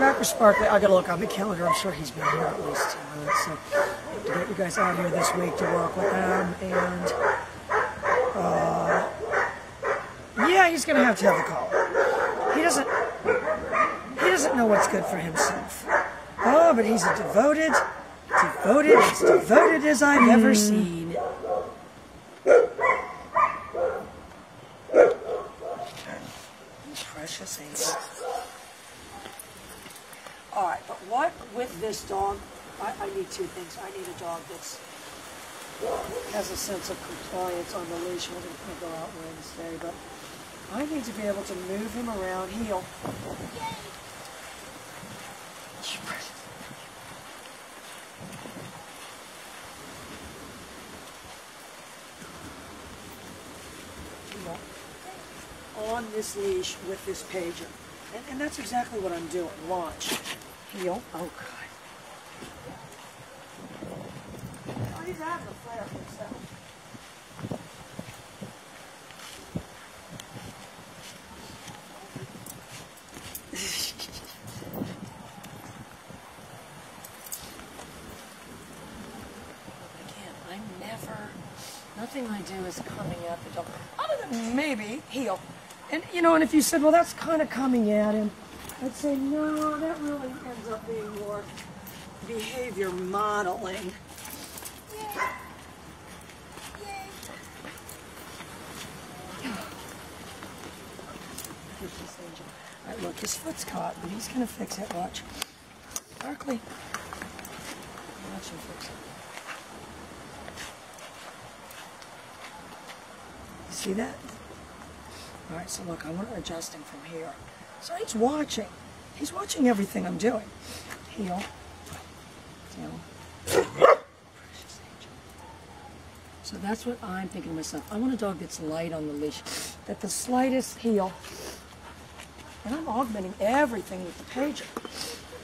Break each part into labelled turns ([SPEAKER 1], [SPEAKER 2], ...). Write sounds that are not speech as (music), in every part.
[SPEAKER 1] with Sparkly. I gotta look on the calendar. I'm sure he's been here at least months. So to get you guys out here this week to work with them, and uh, yeah, he's gonna have to have the call. He doesn't. He doesn't know what's good for himself. Oh, but he's a devoted, devoted, as devoted as I've ever seen. Precious angel. All right, but what with this dog? I, I need two things. I need a dog that's has a sense of compliance on the leash. We're going to go out Wednesday, but I need to be able to move him around. Heel. On this leash with this pager. And, and that's exactly what I'm doing. Launch. Heel. Oh, God. Oh, he's having a flare for himself. Again, I never, nothing I do is coming at the dog. Other than maybe heel. And, you know, and if you said, well, that's kind of coming at him, I'd say, no, that really ends up being more behavior modeling. Look, his foot's caught, but he's going to fix it. Watch. Barkley. Watch him fix it. You see that? All right, so look, I want to adjust him from here. So he's watching. He's watching everything I'm doing. Heel. Angel. So that's what I'm thinking to myself. I want a dog that's light on the leash, that the slightest heel, and I'm augmenting everything with the pager.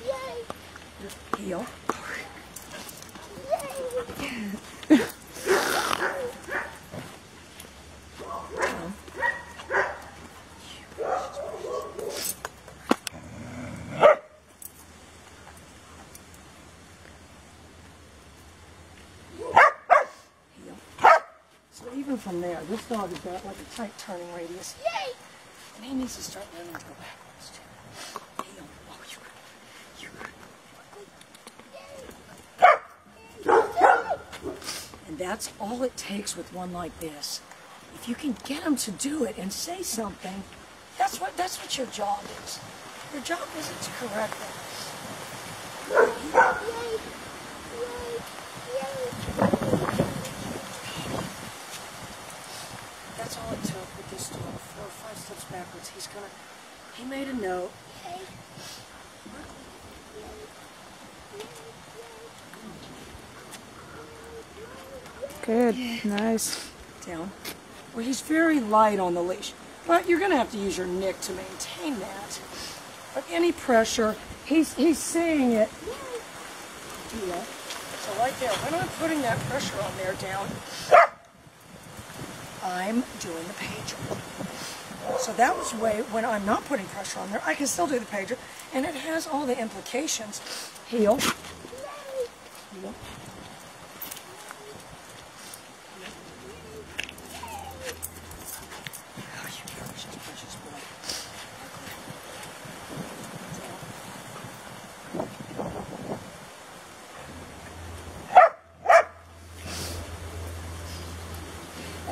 [SPEAKER 1] Yay! Heel. Down. (laughs) Heel. So even from there, this dog has got like a tight turning radius. Yay! And he needs to start learning to go backwards too. Oh, you you And that's all it takes with one like this. If you can get him to do it and say something, that's what that's what your job is. Your job isn't to correct them. It with this. Four or five steps backwards. He's gonna. He made a note.
[SPEAKER 2] Good. Nice.
[SPEAKER 1] Down. Well, he's very light on the leash, but you're gonna have to use your nick to maintain that. But any pressure, he's he's seeing it. Do that. So right there, when I'm putting that pressure on there down, I'm doing the pager. So that was way when I'm not putting pressure on there, I can still do the pager, and it has all the implications. Heel. Heel. Oh, you precious, precious boy.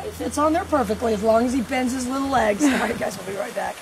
[SPEAKER 1] It fits on there perfectly as long as he bends his little legs. All right, guys, we'll be right back.